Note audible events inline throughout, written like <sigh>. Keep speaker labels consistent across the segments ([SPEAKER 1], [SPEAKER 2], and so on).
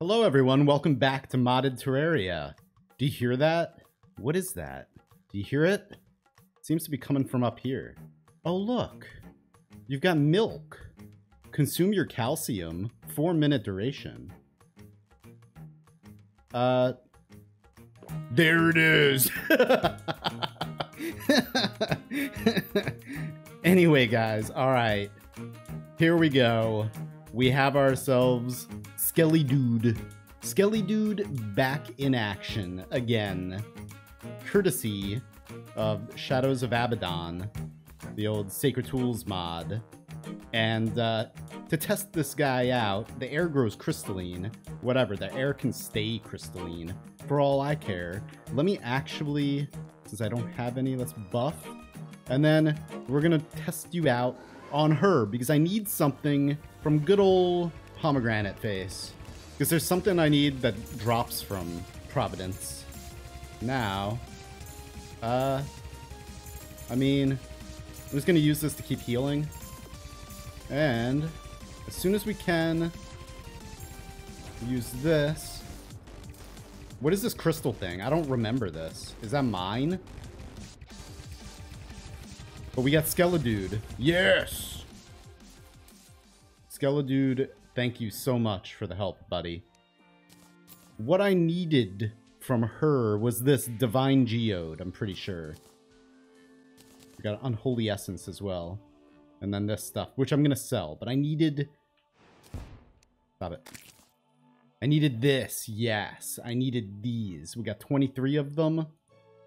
[SPEAKER 1] Hello everyone, welcome back to Modded Terraria. Do you hear that? What is that? Do you hear it? Seems to be coming from up here. Oh look, you've got milk. Consume your calcium, 4 minute duration. Uh, there it is. <laughs> anyway guys, alright. Here we go. We have ourselves Skelly Dude. Skelly Dude back in action again. Courtesy of Shadows of Abaddon, the old Sacred Tools mod. And uh, to test this guy out, the air grows crystalline. Whatever, the air can stay crystalline. For all I care. Let me actually, since I don't have any, let's buff. And then we're gonna test you out on her because I need something from good old pomegranate face. Because there's something I need that drops from Providence. Now, uh, I mean, I'm just gonna use this to keep healing. And as soon as we can, use this. What is this crystal thing? I don't remember this. Is that mine? But we got Skeledude. Yes! Skeledude, thank you so much for the help, buddy. What I needed from her was this Divine Geode, I'm pretty sure. We got Unholy Essence as well. And then this stuff, which I'm going to sell. But I needed... Stop it. I needed this, yes. I needed these. We got 23 of them.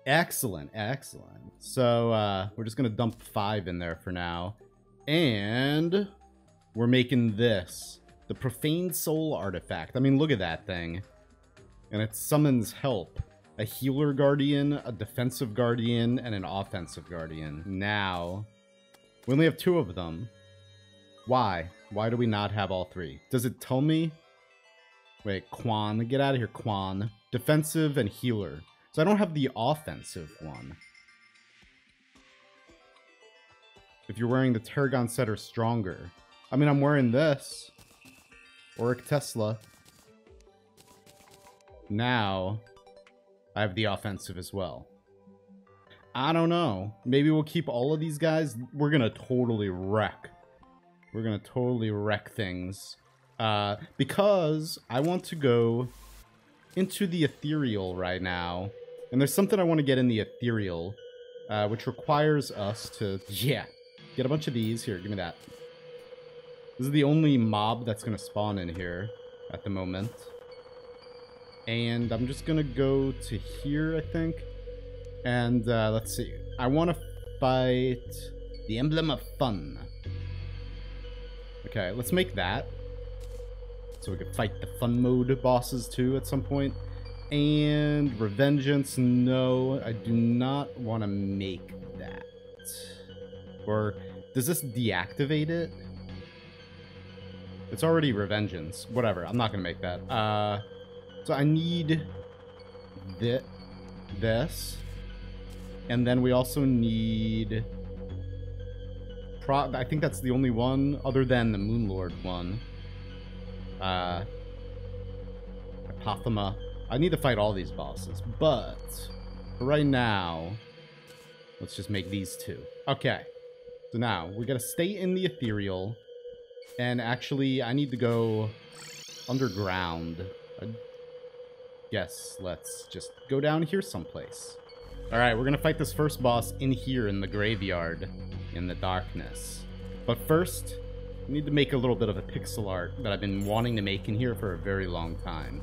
[SPEAKER 1] Excellent, excellent. So uh, we're just going to dump five in there for now. And we're making this. The Profane Soul Artifact. I mean, look at that thing. And it summons help. A healer guardian, a defensive guardian, and an offensive guardian. Now, we only have two of them. Why? Why do we not have all three? Does it tell me? Wait, Quan. Get out of here, Quan. Defensive and healer. So I don't have the offensive one. If you're wearing the Tarragon Setter Stronger. I mean, I'm wearing this. Auric Tesla. Now, I have the offensive as well. I don't know. Maybe we'll keep all of these guys. We're going to totally wreck. We're going to totally wreck things. Uh, because I want to go into the ethereal right now. And there's something I want to get in the ethereal, uh, which requires us to, yeah, get a bunch of these. Here, give me that. This is the only mob that's going to spawn in here at the moment. And I'm just going to go to here, I think. And uh, let's see. I want to fight the Emblem of Fun. Okay, let's make that. So we can fight the fun mode bosses too at some point. And Revengeance, no, I do not want to make that. Or does this deactivate it? It's already Revengeance. Whatever, I'm not to make that. Uh, so I need thi this. And then we also need... Pro I think that's the only one other than the Moonlord one. Uh, Apothema. I need to fight all these bosses, but for right now, let's just make these two. Okay, so now we gotta stay in the ethereal, and actually, I need to go underground. Uh, I guess let's just go down here someplace. All right, we're gonna fight this first boss in here in the graveyard, in the darkness. But first, I need to make a little bit of a pixel art that I've been wanting to make in here for a very long time.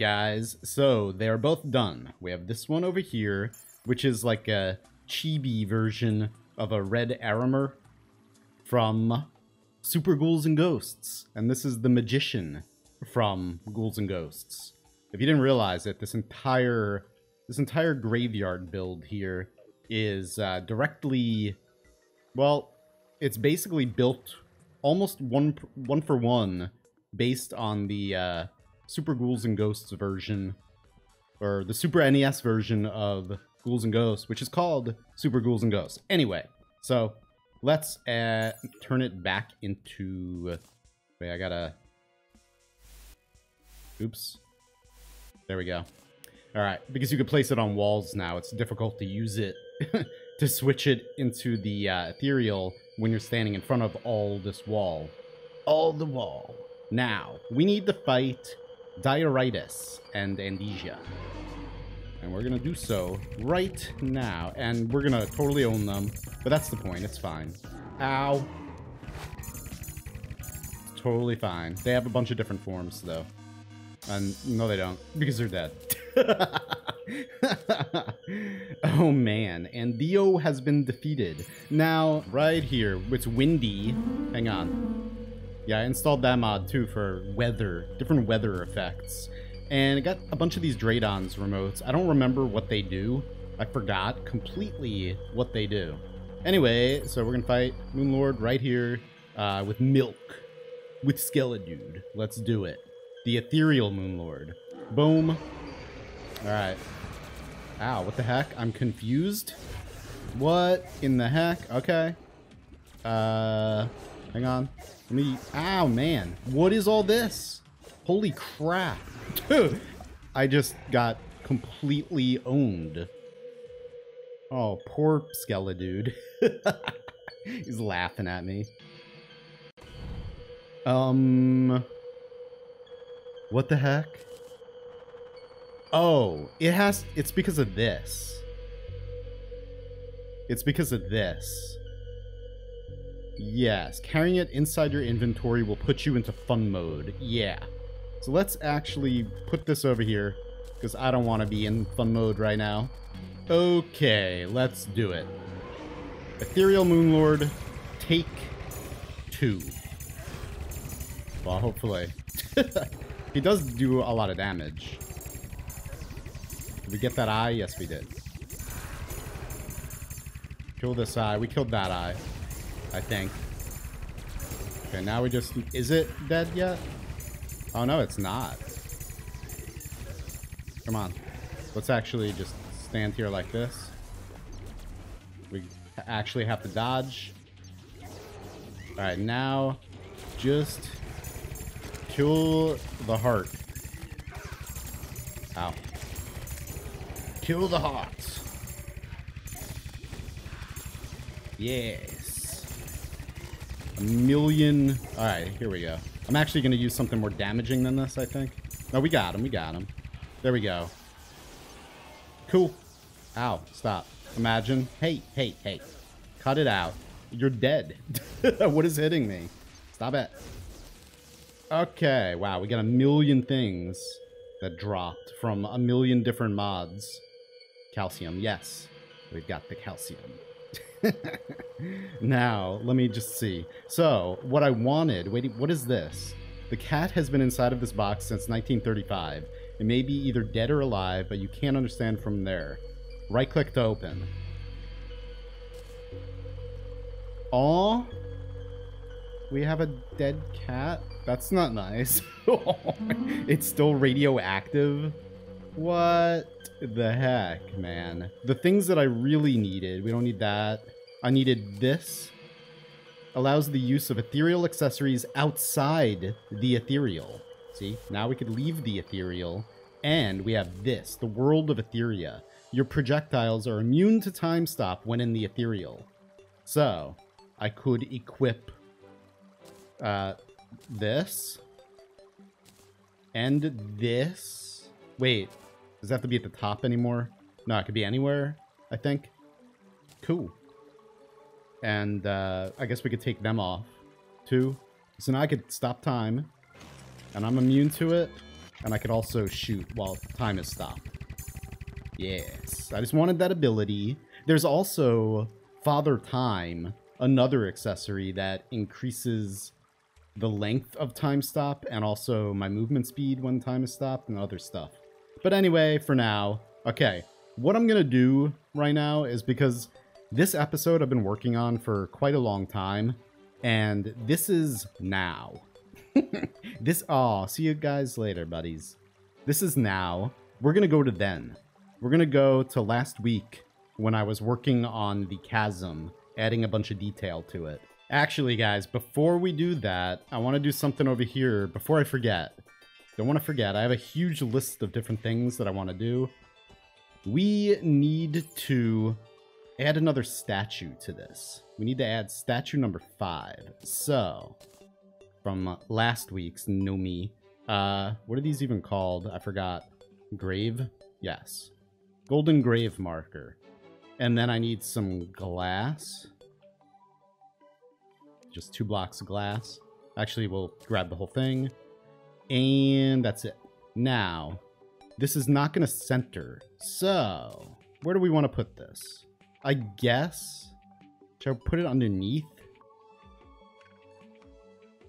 [SPEAKER 1] Guys, so they are both done. We have this one over here, which is like a chibi version of a red Arremer from Super Ghouls and Ghosts. And this is the Magician from Ghouls and Ghosts. If you didn't realize it, this entire this entire graveyard build here is uh, directly, well, it's basically built almost one one for one based on the uh, Super Ghouls and Ghosts version, or the Super NES version of Ghouls and Ghosts, which is called Super Ghouls and Ghosts. Anyway, so let's uh, turn it back into. Wait, I gotta. Oops. There we go. All right, because you can place it on walls now, it's difficult to use it <laughs> to switch it into the uh, ethereal when you're standing in front of all this wall. All the wall. Now, we need to fight Dioritis and Andesia. And we're gonna do so right now. And we're gonna totally own them. But that's the point, it's fine. Ow. It's totally fine. They have a bunch of different forms, though. And no, they don't, because they're dead. <laughs> oh man, and Dio has been defeated. Now, right here, it's windy. Hang on. Yeah, I installed that mod too for weather, different weather effects. And I got a bunch of these Dradons remotes. I don't remember what they do. I forgot completely what they do. Anyway, so we're gonna fight Moonlord right here uh, with Milk, with Skeledude. Let's do it. The Ethereal Moonlord. Boom. Alright. Ow, what the heck? I'm confused. What in the heck? Okay. Uh, hang on. Let me... Ow, man. What is all this? Holy crap. Dude, <laughs> I just got completely owned. Oh, poor Skeledude. <laughs> He's laughing at me. Um... What the heck? Oh, it has. It's because of this. It's because of this. Yes, carrying it inside your inventory will put you into fun mode. Yeah. So let's actually put this over here, because I don't want to be in fun mode right now. Okay, let's do it. Ethereal Moonlord, take two. Well, hopefully. <laughs> he does do a lot of damage. Did we get that eye? Yes, we did. Kill this eye. We killed that eye. I think. Okay, now we just... Is it dead yet? Oh, no, it's not. Come on. Let's actually just stand here like this. We actually have to dodge. Alright, now just kill the heart. Ow. Kill the hearts. Yes. Million. All right, here we go. I'm actually going to use something more damaging than this, I think. No, we got him. We got him. There we go. Cool. Ow, stop. Imagine. Hey, hey, hey. Cut it out. You're dead. <laughs> what is hitting me? Stop it. Okay, wow, we got a million things that dropped from a million different mods. Calcium, yes. We've got the calcium. <laughs> now, let me just see. So, what I wanted... Wait, what is this? The cat has been inside of this box since 1935. It may be either dead or alive, but you can't understand from there. Right-click to open. Aw? We have a dead cat? That's not nice. <laughs> it's still radioactive? What the heck, man? The things that I really needed, we don't need that. I needed this. Allows the use of ethereal accessories outside the ethereal. See, now we could leave the ethereal. And we have this, the world of Etheria. Your projectiles are immune to time stop when in the ethereal. So, I could equip uh, this and this Wait, does that have to be at the top anymore? No, it could be anywhere, I think. Cool. And uh, I guess we could take them off, too. So now I could stop time, and I'm immune to it, and I could also shoot while time is stopped. Yes, I just wanted that ability. There's also Father Time another accessory that increases the length of time stop and also my movement speed when time is stopped and other stuff. But anyway, for now, okay, what I'm going to do right now is because this episode I've been working on for quite a long time, and this is now. <laughs> this, oh, see you guys later, buddies. This is now. We're going to go to then. We're going to go to last week when I was working on the chasm, adding a bunch of detail to it. Actually, guys, before we do that, I want to do something over here before I forget. Don't want to forget, I have a huge list of different things that I want to do. We need to add another statue to this. We need to add statue number five. So, from last week's Nomi, uh, what are these even called? I forgot. Grave? Yes. Golden grave marker. And then I need some glass just two blocks of glass. Actually, we'll grab the whole thing. And that's it. Now, this is not going to center. So, where do we want to put this? I guess... Should I put it underneath?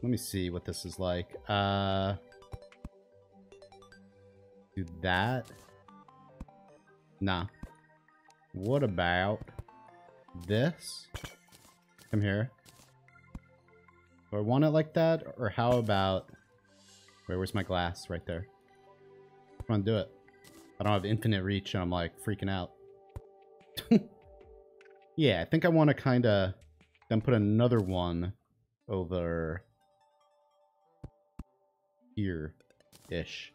[SPEAKER 1] Let me see what this is like. Uh, do that? Nah. What about this? Come here. Do I want it like that? Or how about... Where's my glass? Right there. Come on, do it. I don't have infinite reach and I'm like freaking out. <laughs> yeah, I think I want to kind of then put another one over here-ish.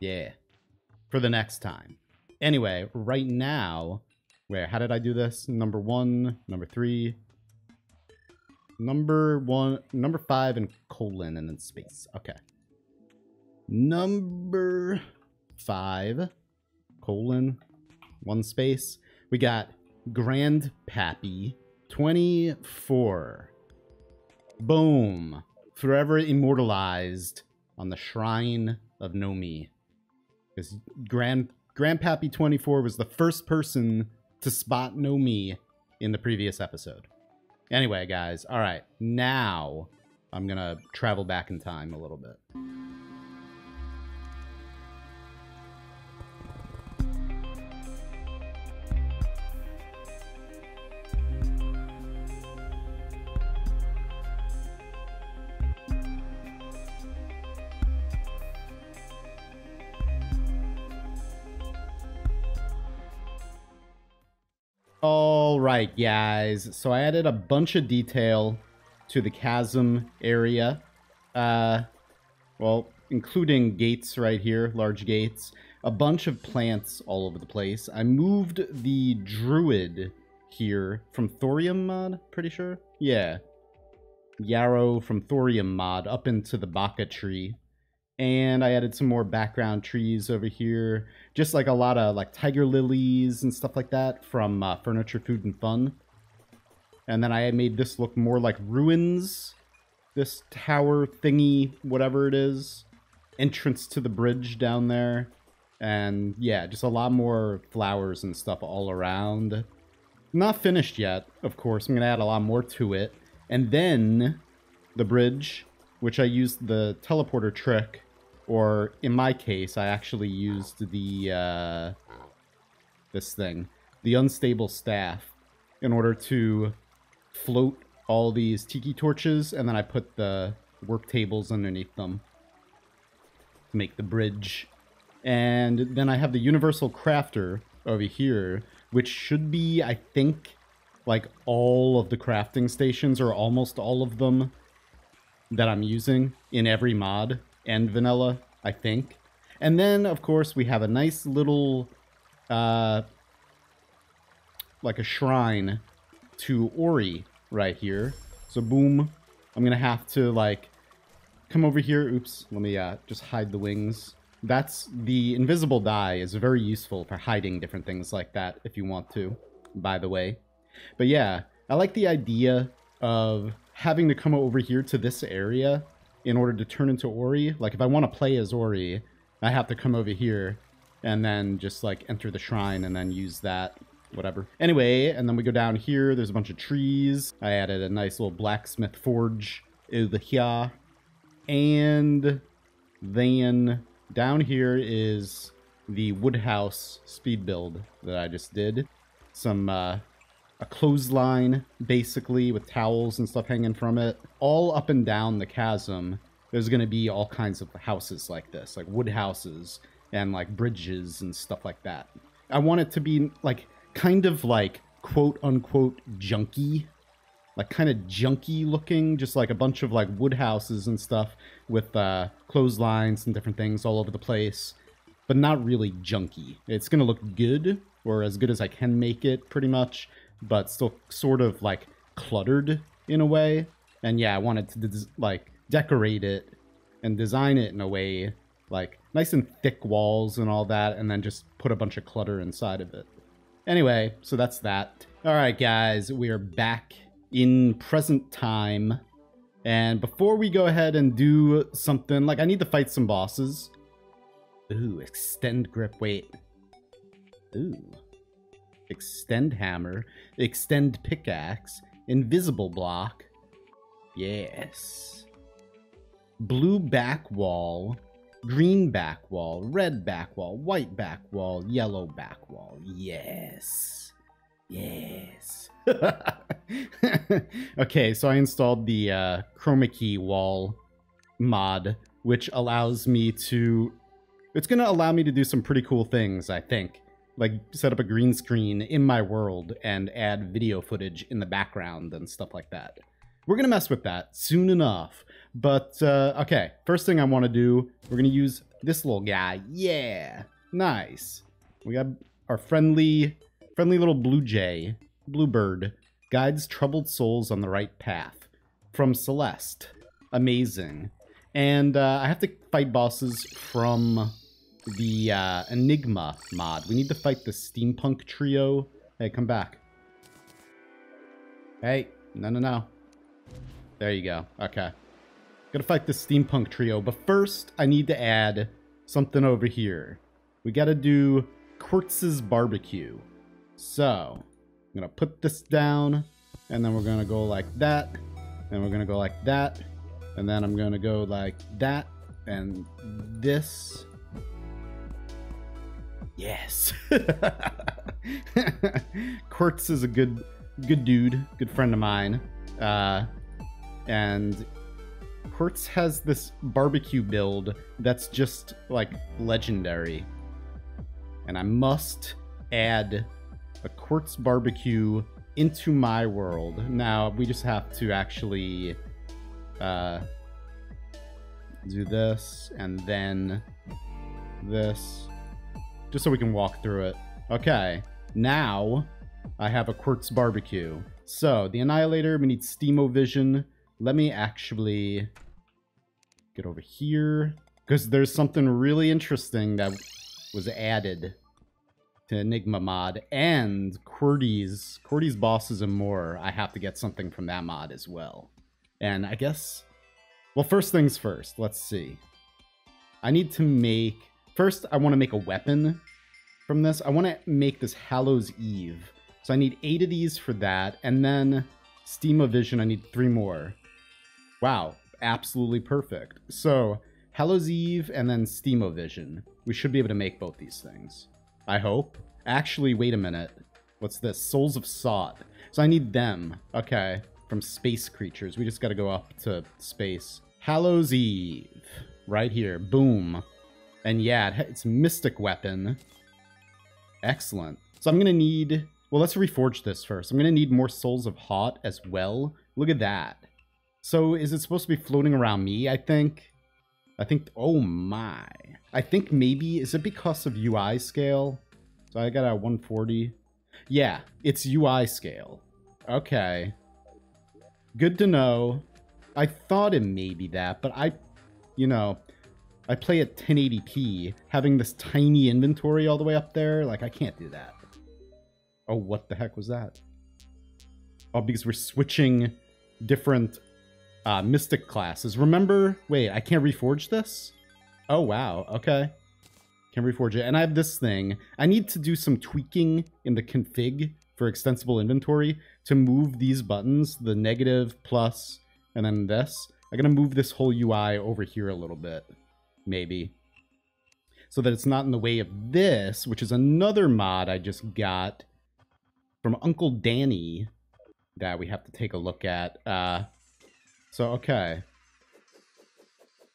[SPEAKER 1] Yeah. For the next time. Anyway, right now, where, how did I do this? Number one, number three, Number one, number five, and colon, and then space. Okay. Number five, colon, one space. We got Grandpappy 24. Boom. Forever immortalized on the shrine of Nomi. Because Grand Grandpappy 24 was the first person to spot Nomi in the previous episode. Anyway, guys, all right, now I'm gonna travel back in time a little bit. Right, guys. So I added a bunch of detail to the chasm area. Uh, well, including gates right here, large gates. A bunch of plants all over the place. I moved the druid here from Thorium mod, pretty sure. Yeah. Yarrow from Thorium mod up into the Baka tree and I added some more background trees over here. Just like a lot of like tiger lilies and stuff like that from uh, Furniture, Food, and Fun. And then I made this look more like ruins. This tower thingy, whatever it is. Entrance to the bridge down there. And yeah, just a lot more flowers and stuff all around. Not finished yet, of course. I'm going to add a lot more to it. And then the bridge, which I used the teleporter trick or in my case, I actually used the, uh, this thing, the unstable staff, in order to float all these tiki torches, and then I put the work tables underneath them to make the bridge. And then I have the universal crafter over here, which should be, I think, like all of the crafting stations, or almost all of them, that I'm using in every mod and vanilla, I think. And then, of course, we have a nice little, uh, like a shrine to Ori right here. So boom, I'm gonna have to like come over here. Oops, let me uh, just hide the wings. That's the invisible dye is very useful for hiding different things like that if you want to, by the way. But yeah, I like the idea of having to come over here to this area in order to turn into Ori. Like, if I want to play as Ori, I have to come over here and then just, like, enter the shrine and then use that whatever. Anyway, and then we go down here. There's a bunch of trees. I added a nice little blacksmith forge over here. And then down here is the woodhouse speed build that I just did. Some, uh, a clothesline, basically, with towels and stuff hanging from it. All up and down the chasm, there's going to be all kinds of houses like this, like wood houses and, like, bridges and stuff like that. I want it to be, like, kind of like quote-unquote junky like kind of junky looking, just like a bunch of like wood houses and stuff with uh, clotheslines and different things all over the place, but not really junky. It's gonna look good, or as good as I can make it, pretty much, but still sort of like cluttered in a way. And yeah, I wanted to like decorate it and design it in a way like nice and thick walls and all that, and then just put a bunch of clutter inside of it. Anyway, so that's that. All right, guys, we are back in present time. And before we go ahead and do something, like I need to fight some bosses. Ooh, extend grip, wait. Ooh. Extend hammer, extend pickaxe, invisible block. Yes. Blue back wall, green back wall, red back wall, white back wall, yellow back wall. Yes. Yes. <laughs> okay, so I installed the uh, chroma key wall mod, which allows me to... It's going to allow me to do some pretty cool things, I think. Like set up a green screen in my world and add video footage in the background and stuff like that. We're going to mess with that soon enough. But, uh, okay, first thing I want to do, we're going to use this little guy. Yeah, nice. We got our friendly, friendly little blue jay, bluebird guides troubled souls on the right path. From Celeste. Amazing. And uh, I have to fight bosses from the uh, Enigma mod. We need to fight the Steampunk Trio. Hey, come back. Hey, no, no, no. There you go. Okay. Gotta fight the Steampunk Trio. But first, I need to add something over here. We gotta do Quartz's Barbecue. So, I'm to put this down, and then we're to go like that, and we're to go like that, and then I'm to go like that, and this. Yes. <laughs> Quartz is a good good dude, good friend of mine. Uh, and Quartz has this barbecue build that's just like legendary. And I must add a quartz barbecue into my world. Now, we just have to actually uh, do this and then this, just so we can walk through it. Okay, now I have a quartz barbecue. So, the Annihilator, we need Steam-O-Vision. Let me actually get over here, because there's something really interesting that was added to Enigma mod and QWERTY's QWERTY's bosses and more. I have to get something from that mod as well. And I guess, well, first things first. Let's see. I need to make first. I want to make a weapon from this. I want to make this Hallows Eve. So I need eight of these for that, and then Steam-O-Vision. I need three more. Wow, absolutely perfect. So Hallows Eve and then Steam-O-Vision. We should be able to make both these things. I hope. Actually, wait a minute. What's this? Souls of Sot. So I need them. Okay. From space creatures. We just gotta go up to space. Hallows Eve. Right here. Boom. And yeah, it's Mystic Weapon. Excellent. So I'm gonna need... Well, let's reforge this first. I'm gonna need more Souls of Hot as well. Look at that. So is it supposed to be floating around me, I think? I think... Oh my. I think maybe, is it because of UI scale? So I got a 140. Yeah, it's UI scale. Okay. Good to know. I thought it may be that, but I, you know, I play at 1080p, having this tiny inventory all the way up there, like I can't do that. Oh, what the heck was that? Oh, because we're switching different uh, Mystic classes. Remember, wait, I can't reforge this? Oh, wow. Okay. Can't reforge it. And I have this thing. I need to do some tweaking in the config for extensible inventory to move these buttons, the negative, plus, and then this. I'm going to move this whole UI over here a little bit, maybe. So that it's not in the way of this, which is another mod I just got from Uncle Danny that we have to take a look at. Uh, so, okay.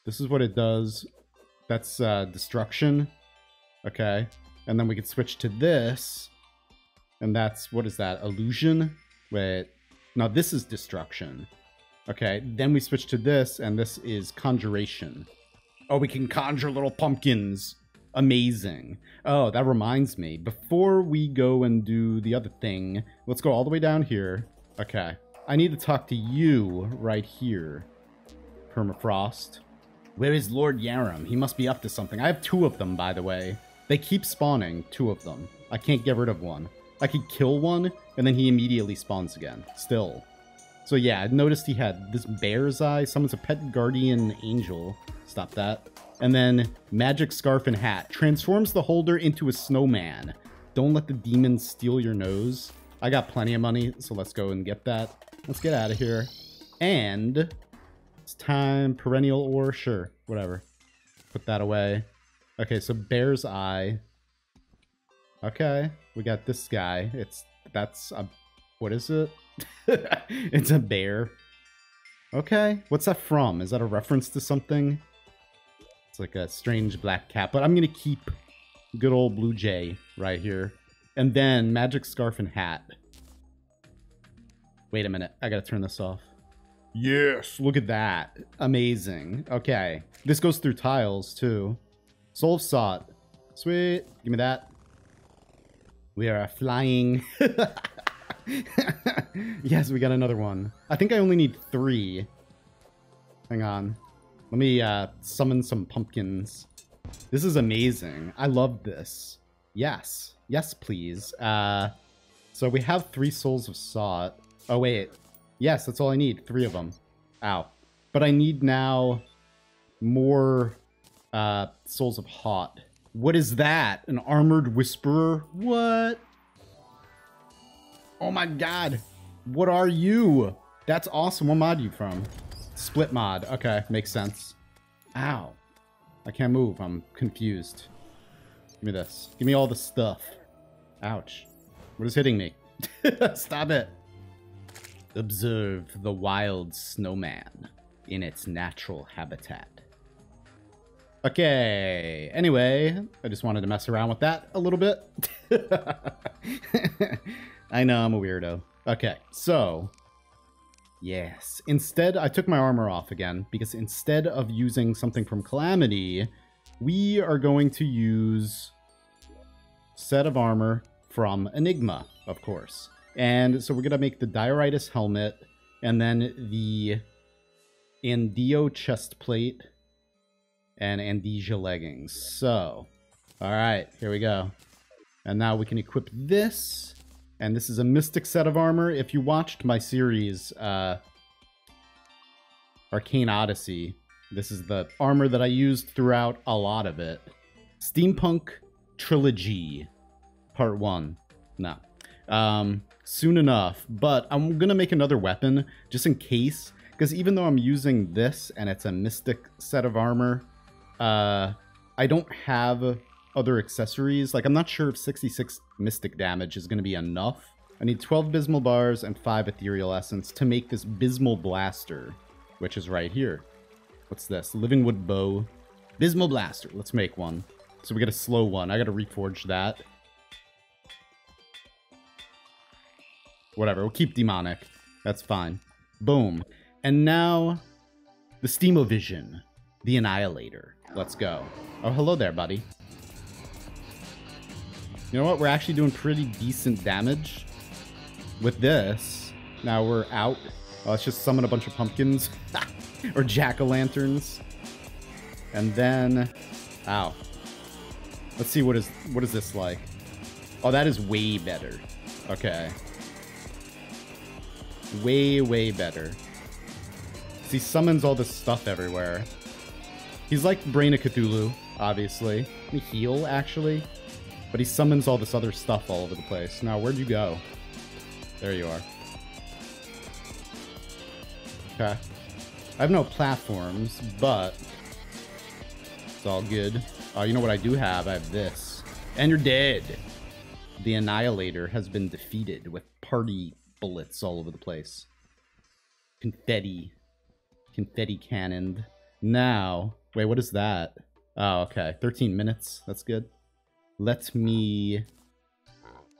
[SPEAKER 1] This is what it does. That's uh, destruction. Okay. And then we can switch to this. And that's, what is that? Illusion? Wait. Now this is destruction. Okay. Then we switch to this, and this is conjuration. Oh, we can conjure little pumpkins. Amazing. Oh, that reminds me. Before we go and do the other thing, let's go all the way down here. Okay. I need to talk to you right here. Permafrost. Where is Lord Yaram? He must be up to something. I have two of them, by the way. They keep spawning, two of them. I can't get rid of one. I could kill one, and then he immediately spawns again. Still. So yeah, I noticed he had this bear's eye. Someone's a pet guardian angel. Stop that. And then magic scarf and hat. Transforms the holder into a snowman. Don't let the demons steal your nose. I got plenty of money, so let's go and get that. Let's get out of here. And it's time, perennial ore, sure, whatever. Put that away. Okay, so Bear's Eye. Okay, we got this guy. It's, that's a, what is it? <laughs> it's a bear. Okay, what's that from? Is that a reference to something? It's like a strange black cat, but I'm gonna keep good old Blue Jay right here. And then Magic Scarf and Hat. Wait a minute, I gotta turn this off. Yes, look at that. Amazing. Okay, this goes through tiles too. Soul of Sot. Sweet. Give me that. We are flying. <laughs> yes, we got another one. I think I only need three. Hang on. Let me uh, summon some pumpkins. This is amazing. I love this. Yes. Yes, please. Uh, so we have three Souls of Sot. Oh, wait. Yes, that's all I need. Three of them. Ow. But I need now more uh, Souls of Hot. What is that? An Armored Whisperer? What? Oh my god. What are you? That's awesome. What mod are you from? Split mod. Okay, makes sense. Ow. I can't move. I'm confused. Give me this. Give me all the stuff. Ouch. What is hitting me? <laughs> Stop it. Observe the wild snowman in its natural habitat. Okay, anyway, I just wanted to mess around with that a little bit. <laughs> I know, I'm a weirdo. Okay, so, yes. Instead, I took my armor off again, because instead of using something from Calamity, we are going to use set of armor from Enigma, of course. And so we're going to make the Dioritis helmet, and then the Andio chest plate, and Andesia leggings. So, all right, here we go. And now we can equip this. And this is a Mystic set of armor. If you watched my series, uh, Arcane Odyssey, this is the armor that I used throughout a lot of it. Steampunk Trilogy, Part 1. No. Um, soon enough, but I'm going to make another weapon just in case. Because even though I'm using this and it's a Mystic set of armor, uh, I don't have other accessories. Like, I'm not sure if 66 Mystic damage is going to be enough. I need 12 Bismal Bars and 5 Ethereal Essence to make this Bismal Blaster, which is right here. What's this? Living Wood Bow. Bismal Blaster. Let's make one. So we get a slow one. I got to reforge that. Whatever, we'll keep Demonic. That's fine. Boom. And now, the Steamovision, the Annihilator. Let's go. Oh, hello there, buddy. You know what? We're actually doing pretty decent damage with this. Now we're out. Oh, let's just summon a bunch of pumpkins. <laughs> or jack-o'-lanterns. And then... Ow. Let's see what is what is this like. Oh, that is way better. Okay. Way, way better. He summons all this stuff everywhere. He's like Brain of Cthulhu, obviously. Heal, actually. But he summons all this other stuff all over the place. Now, where'd you go? There you are. Okay. I have no platforms, but it's all good. Oh, you know what I do have? I have this. And you're dead. The Annihilator has been defeated with party bullets all over the place. Confetti. Confetti cannoned. Now, wait, what is that? Oh, okay. 13 minutes. That's good. Let me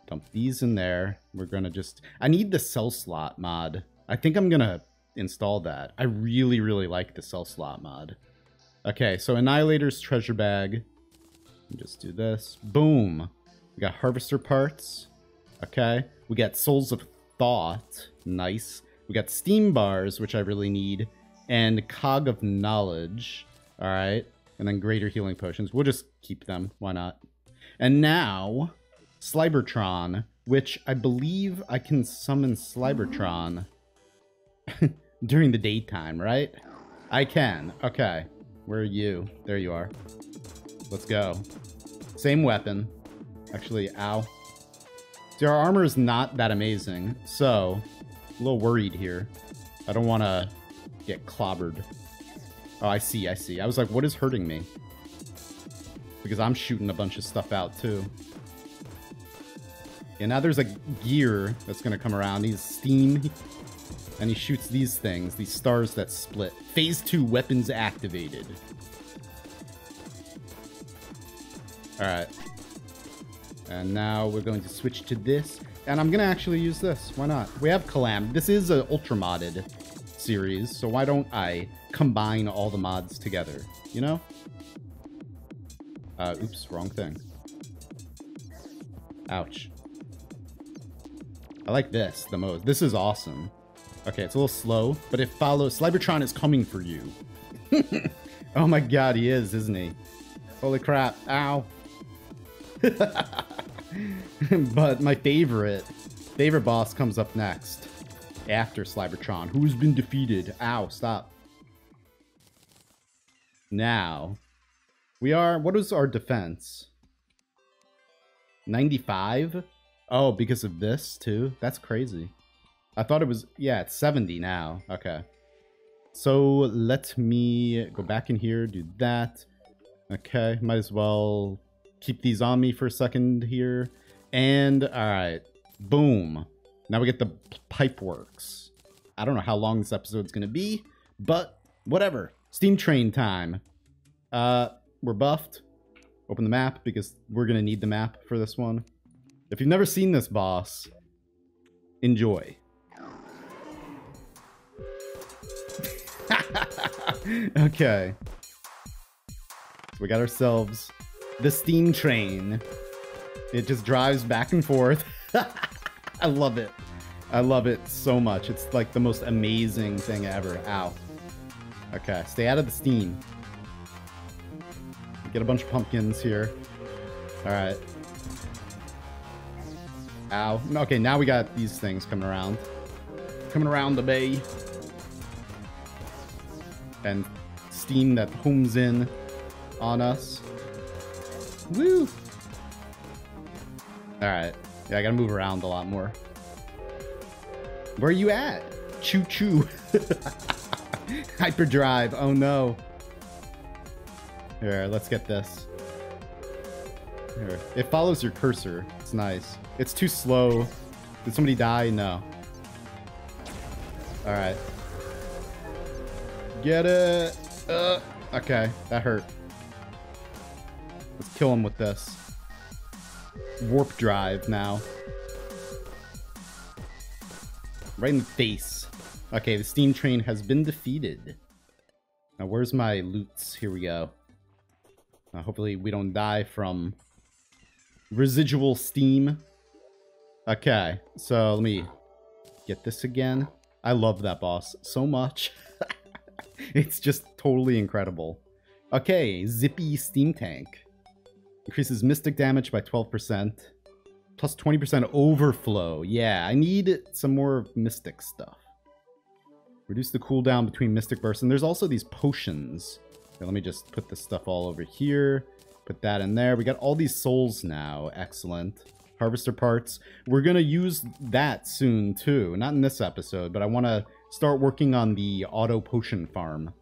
[SPEAKER 1] dump these in there. We're gonna just... I need the cell slot mod. I think I'm gonna install that. I really, really like the cell slot mod. Okay, so Annihilator's treasure bag. Just do this. Boom. We got harvester parts. Okay. We got souls of thought. Nice. We got steam bars, which I really need. And cog of knowledge. All right. And then greater healing potions. We'll just keep them. Why not? And now, Slybertron, which I believe I can summon Slybertron <laughs> during the daytime, right? I can. Okay. Where are you? There you are. Let's go. Same weapon. Actually, ow. See, our armor is not that amazing, so a little worried here. I don't want to get clobbered. Oh, I see, I see. I was like, what is hurting me? Because I'm shooting a bunch of stuff out, too. And now there's a gear that's to come around. He's steam. And he shoots these things, these stars that split. Phase 2 weapons activated. Alright. And now we're going to switch to this. And I'm to actually use this. Why not? We have Calam. This is an ultra modded series, so why don't I combine all the mods together? You know? Uh, oops, wrong thing. Ouch. I like this the most. This is awesome. Okay, it's a little slow, but it follows. Slybertron is coming for you. <laughs> oh my god, he is, isn't he? Holy crap. Ow. <laughs> but my favorite, favorite boss comes up next. After Slybertron, who's been defeated. Ow, stop. Now, we are, what is our defense? 95? Oh, because of this too? That's crazy. I thought it was, yeah, it's 70 now. Okay. So let me go back in here, do that. Okay, might as well keep these on me for a second here. And, alright, boom. Now we get the pipe works. I don't know how long this episode's going to be, but whatever. Steam train time. Uh, we're buffed. Open the map because we're going to need the map for this one. If you've never seen this boss, enjoy. <laughs> okay. So we got ourselves the steam train. It just drives back and forth. <laughs> I love it. I love it so much. It's like the most amazing thing ever. Ow. Okay, stay out of the steam. Get a bunch of pumpkins here. Alright. Ow. Okay, now we got these things coming around. Coming around the bay. And steam that homes in on us. Woo! Alright. Yeah, I gotta move around a lot more. Where are you at? Choo choo. <laughs> Hyperdrive. Oh no. Here, let's get this. Here. It follows your cursor. It's nice. It's too slow. Did somebody die? No. Alright. Get it. Uh, okay, that hurt. Let's kill him with this. Warp drive now. Right in the face. Okay, the steam train has been defeated. Now, where's my loots? Here we go. Uh, hopefully we don't die from residual steam. Okay, so let me get this again. I love that boss so much. <laughs> it's just totally incredible. Okay, Zippy Steam Tank. Increases mystic damage by 12%. Plus 20% overflow. Yeah, I need some more mystic stuff. Reduce the cooldown between mystic bursts. And there's also these potions. Let me just put this stuff all over here. Put that in there. We got all these souls now. Excellent. Harvester parts. We're going to use that soon, too. Not in this episode, but I want to start working on the auto potion farm.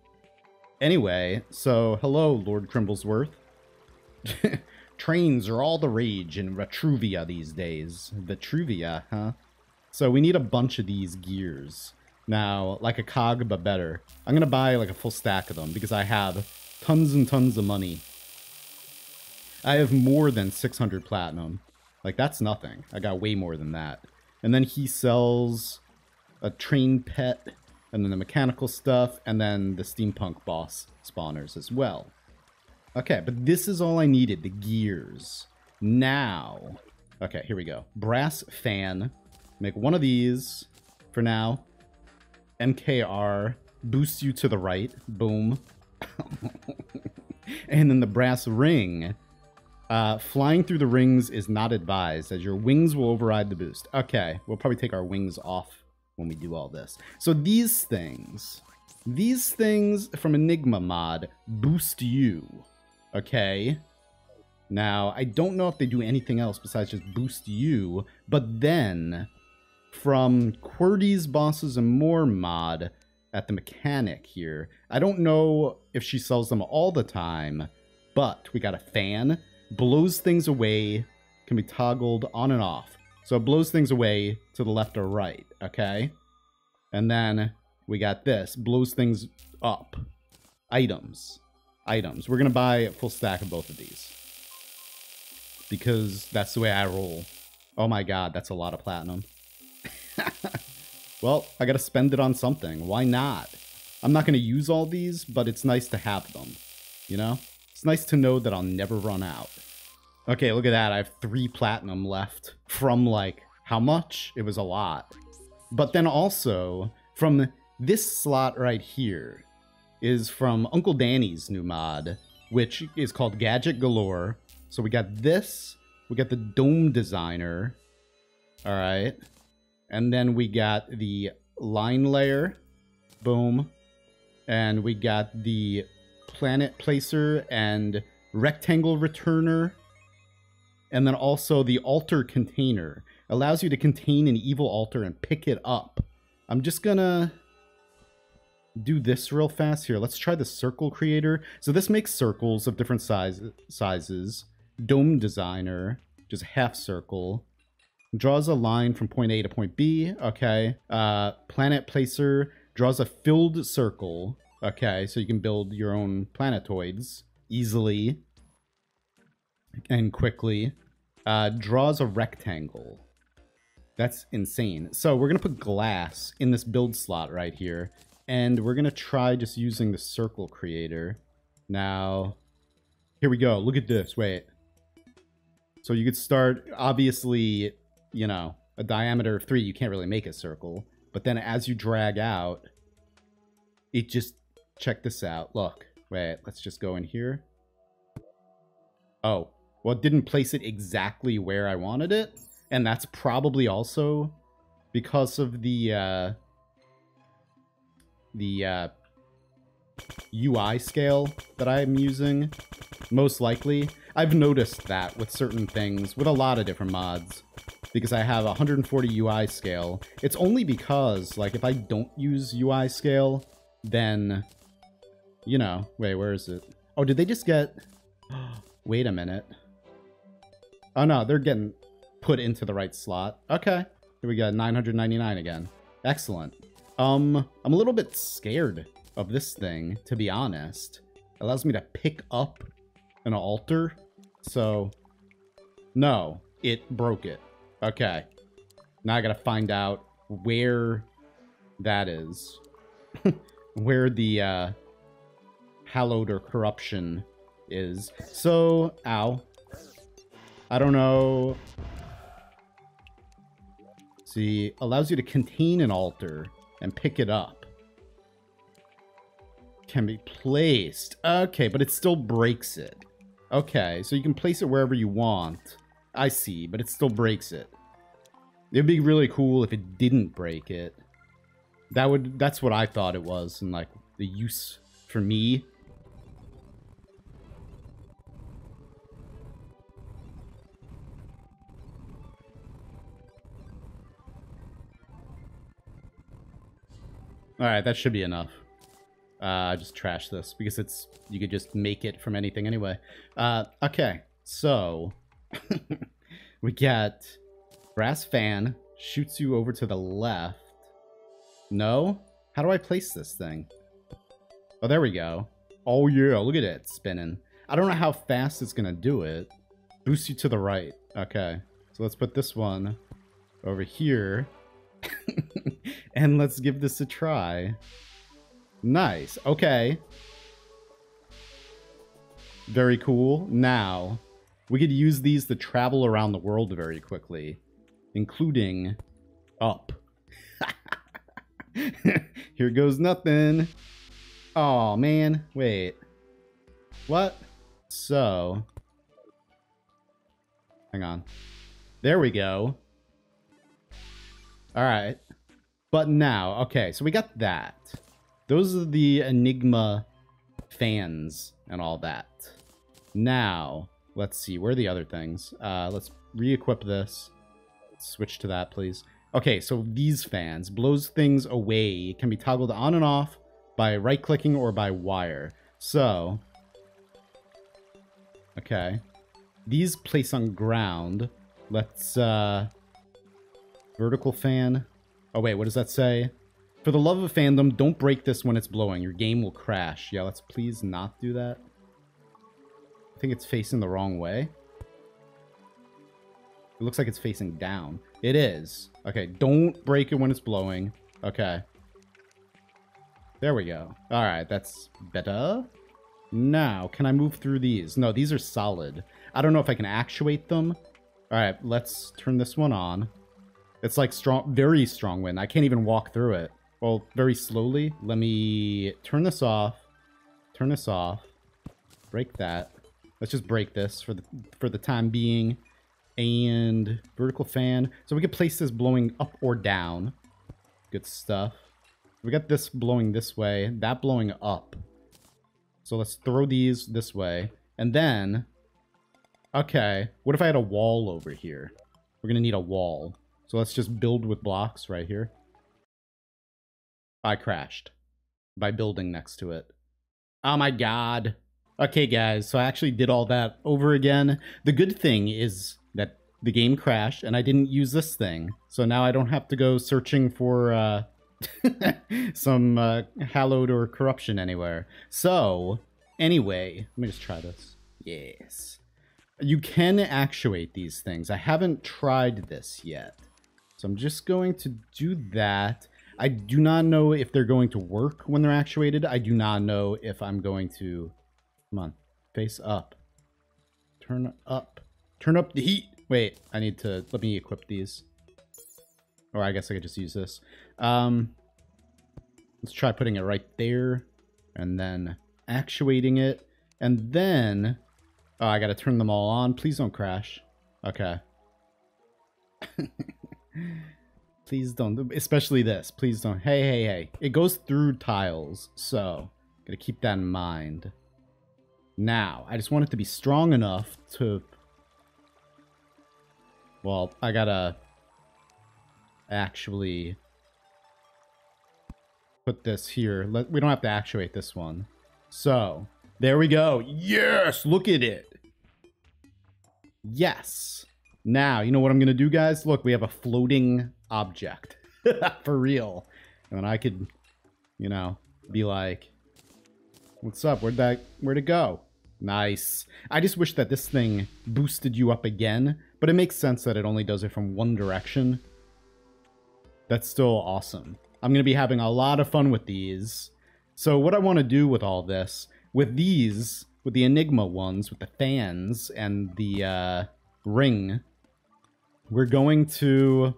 [SPEAKER 1] Anyway, so hello, Lord Crimblesworth. <laughs> Trains are all the rage in Retruvia these days. Vitruvia, huh? So we need a bunch of these gears. Now, like a cog, but better. I'm to buy like a full stack of them because I have tons and tons of money. I have more than 600 platinum. Like, that's nothing. I got way more than that. And then he sells a train pet, and then the mechanical stuff, and then the steampunk boss spawners as well. Okay, but this is all I needed, the gears. Now, okay, here we go. Brass fan. Make one of these for now. MKR boosts you to the right. Boom. <laughs> and then the brass ring. Uh, flying through the rings is not advised, as your wings will override the boost. Okay, we'll probably take our wings off when we do all this. So these things, these things from Enigma mod boost you, okay? Now, I don't know if they do anything else besides just boost you, but then from QWERTY's Bosses and More mod at the mechanic here. I don't know if she sells them all the time, but we got a fan, blows things away, can be toggled on and off. So it blows things away to the left or right, okay? And then we got this, blows things up. Items. Items. We're going to buy a full stack of both of these. Because that's the way I roll. Oh my god, that's a lot of platinum. <laughs> well, I gotta spend it on something. Why not? I'm not gonna use all these, but it's nice to have them. You know? It's nice to know that I'll never run out. Okay, look at that. I have three platinum left from, like, how much? It was a lot. But then also, from this slot right here is from Uncle Danny's new mod, which is called Gadget Galore. So we got this, we got the Dome Designer, all right. And then we got the line layer. Boom. And we got the planet placer and rectangle returner. And then also the altar container. Allows you to contain an evil altar and pick it up. I'm just gonna do this real fast here. Let's try the circle creator. So this makes circles of different size, sizes. Dome designer, just a half circle draws a line from point A to point B. Okay. Uh, planet placer draws a filled circle. Okay, so you can build your own planetoids easily and quickly. Uh, draws a rectangle. That's insane. So we're going to put glass in this build slot right here. And we're going to try just using the circle creator. Now, here we go. Look at this. Wait. So you could start, obviously, you know, a diameter of three, you can't really make a circle. But then as you drag out, it just, check this out. Look, wait, let's just go in here. Oh, well, it didn't place it exactly where I wanted it. And that's probably also because of the, uh, the, uh, UI scale that I'm using. Most likely. I've noticed that with certain things, with a lot of different mods because I have 140 UI scale. It's only because, like, if I don't use UI scale, then, you know, wait, where is it? Oh, did they just get, <gasps> wait a minute. Oh no, they're getting put into the right slot. Okay, here we go, 999 again. Excellent. Um, I'm a little bit scared of this thing, to be honest. It allows me to pick up an altar, so no, it broke it. Okay. Now I gotta find out where that is. <laughs> where the uh, hallowed or corruption is. So, ow. I don't know. See, allows you to contain an altar and pick it up. Can be placed. Okay, but it still breaks it. Okay, so you can place it wherever you want. I see, but it still breaks it. It'd be really cool if it didn't break it. That would that's what I thought it was and like the use for me. All right, that should be enough. Uh, just trash this because it's you could just make it from anything anyway. Uh, okay, so <laughs> we get brass fan shoots you over to the left. No, how do I place this thing? Oh, there we go. Oh yeah, look at it spinning. I don't know how fast it's gonna do it. Boost you to the right. Okay, so let's put this one over here. <laughs> and let's give this a try. Nice. Okay. Very cool. Now, we could use these to travel around the world very quickly, including up. <laughs> Here goes nothing. Oh man. Wait. What? So. Hang on. There we go. All right. But now, okay, so we got that. Those are the Enigma fans and all that. Now, let's see, where are the other things? Uh, let's re-equip this. Switch to that, please. Okay, so these fans blows things away. can be toggled on and off by right-clicking or by wire. So, okay. These place on ground. Let's, uh, vertical fan. Oh, wait, what does that say? For the love of fandom, don't break this when it's blowing. Your game will crash. Yeah, let's please not do that. I think it's facing the wrong way. It looks like it's facing down. It is. Okay, don't break it when it's blowing. Okay. There we go. All right, that's better. Now, can I move through these? No, these are solid. I don't know if I can actuate them. All right, let's turn this one on. It's like strong, very strong wind. I can't even walk through it. Well, very slowly. Let me turn this off. Turn this off. Break that. Let's just break this for the for the time being. And vertical fan. So we can place this blowing up or down. Good stuff. We got this blowing this way, that blowing up. So let's throw these this way. And then, okay, what if I had a wall over here? We're going to need a wall. So let's just build with blocks right here. I crashed by building next to it. Oh my god. Okay, guys, so I actually did all that over again. The good thing is that the game crashed and I didn't use this thing. So now I don't have to go searching for uh, <laughs> some uh, hallowed or corruption anywhere. So, anyway, let me just try this. Yes. You can actuate these things. I haven't tried this yet. So I'm just going to do that. I do not know if they're going to work when they're actuated. I do not know if I'm going to... Come on. Face up. Turn up. Turn up the heat. Wait, I need to... Let me equip these. Or I guess I could just use this. Um, let's try putting it right there. And then actuating it. And then... Oh, I gotta turn them all on. Please don't crash. Okay. <laughs> Please don't, especially this. Please don't. Hey, hey, hey. It goes through tiles, so gotta keep that in mind. Now, I just want it to be strong enough to... Well, I gotta actually put this here. Let, we don't have to actuate this one. So, there we go. Yes! Look at it! Yes! Now, you know what I'm to do, guys? Look, we have a floating object. <laughs> For real. And then I could, you know, be like, what's up? Where'd that, where'd it go? Nice. I just wish that this thing boosted you up again, but it makes sense that it only does it from one direction. That's still awesome. I'm going to be having a lot of fun with these. So what I want to do with all this, with these, with the Enigma ones, with the fans and the uh, ring, we're going to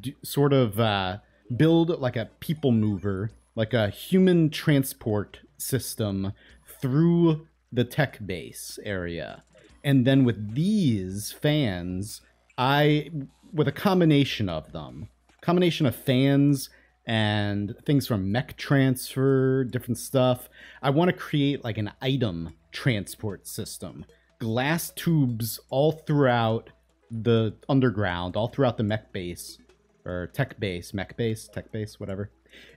[SPEAKER 1] do, sort of uh, build like a people mover, like a human transport system through the tech base area. And then with these fans, I, with a combination of them, combination of fans and things from mech transfer, different stuff, I want to create like an item transport system. Glass tubes all throughout the underground, all throughout the mech base, or tech base, mech base, tech base, whatever.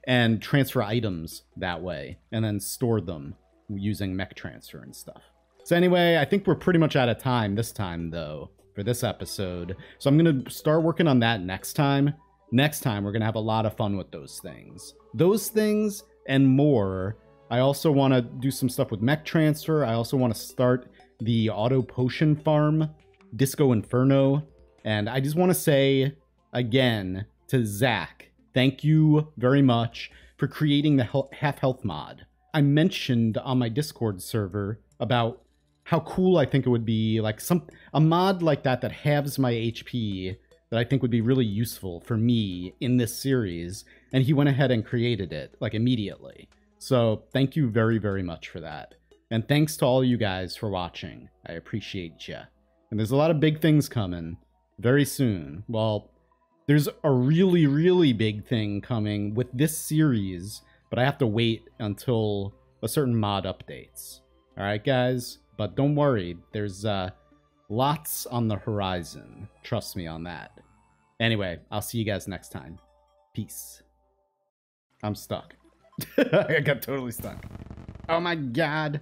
[SPEAKER 1] And transfer items that way, and then store them using mech transfer and stuff. So anyway, I think we're pretty much out of time this time, though, for this episode. So I'm going to start working on that next time. Next time, we're going to have a lot of fun with those things. Those things and more. I also want to do some stuff with mech transfer. I also want to start the auto potion farm, Disco Inferno. And I just want to say again to Zach, thank you very much for creating the half health mod. I mentioned on my Discord server about how cool I think it would be, like some a mod like that that halves my HP that I think would be really useful for me in this series. And he went ahead and created it like immediately. So thank you very, very much for that. And thanks to all you guys for watching. I appreciate you. And there's a lot of big things coming very soon. Well, there's a really, really big thing coming with this series, but I have to wait until a certain mod updates. All right, guys? But don't worry, there's uh, lots on the horizon. Trust me on that. Anyway, I'll see you guys next time. Peace. I'm stuck. <laughs> I got totally stuck. Oh my god.